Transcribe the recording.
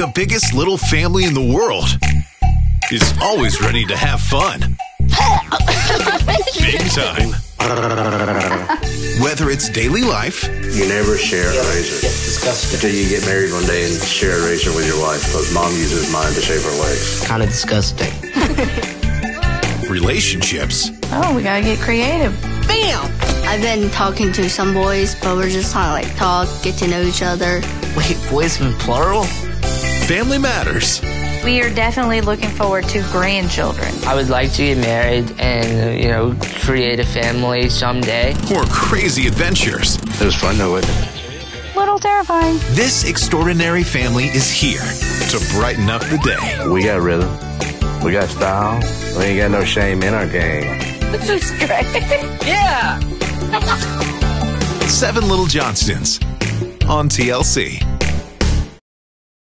The biggest little family in the world is always ready to have fun. Big time. Whether it's daily life, You never share a razor disgusting. until you get married one day and share a razor with your wife because mom uses mine to shave her legs. Kind of disgusting. relationships, Oh, we gotta get creative. Bam! I've been talking to some boys, but we're just trying to like talk, get to know each other. Wait, boys in plural? Family matters, We are definitely looking forward to grandchildren. I would like to get married and, you know, create a family someday. or crazy adventures. It was fun though, wasn't it? Little terrifying. This extraordinary family is here to brighten up the day. We got rhythm. We got style. We ain't got no shame in our game. This is great. Yeah! Seven Little Johnstons on TLC.